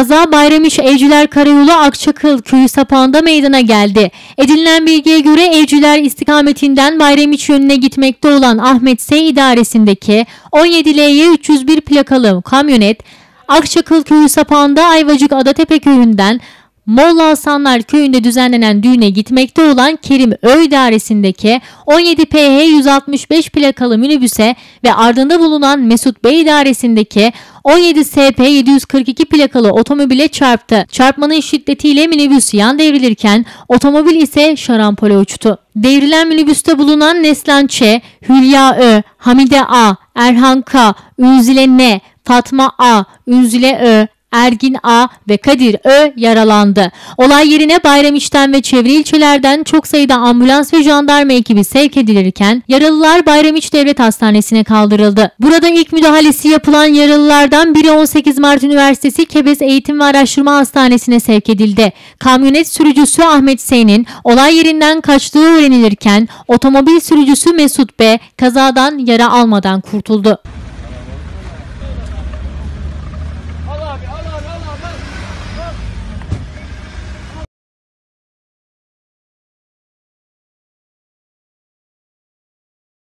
Kaza Bayramiç Evciler Karayolu Akçakıl köyü sapağında meydana geldi. Edinilen bilgiye göre Evciler istikametinden Bayramiç yönüne gitmekte olan Ahmet S idaresindeki 17LY 301 plakalı kamyonet Akçakıl köyü sapağında Ayvacık Adatepe köyünden Molla Hasanlar köyünde düzenlenen düğüne gitmekte olan Kerim Ö idaresindeki 17 PH 165 plakalı minibüse ve ardında bulunan Mesut Bey idaresindeki 17 SP 742 plakalı otomobile çarptı. Çarpmanın şiddetiyle minibüs yan devrilirken otomobil ise şarampole uçtu. Devrilen minibüste bulunan Neslan Ç, Hülya Ö, Hamide A, Erhan K, Ünzile N, Fatma A, Ünzile Ö, Ergin A ve Kadir Ö yaralandı. Olay yerine Bayramiç'ten ve çevre ilçelerden çok sayıda ambulans ve jandarma ekibi sevk edilirken yaralılar Bayramiç Devlet Hastanesi'ne kaldırıldı. Burada ilk müdahalesi yapılan yaralılardan biri 18 Mart Üniversitesi Kebez Eğitim ve Araştırma Hastanesi'ne sevk edildi. Kamyonet sürücüsü Ahmet S'nin olay yerinden kaçtığı öğrenilirken otomobil sürücüsü Mesut B kazadan yara almadan kurtuldu.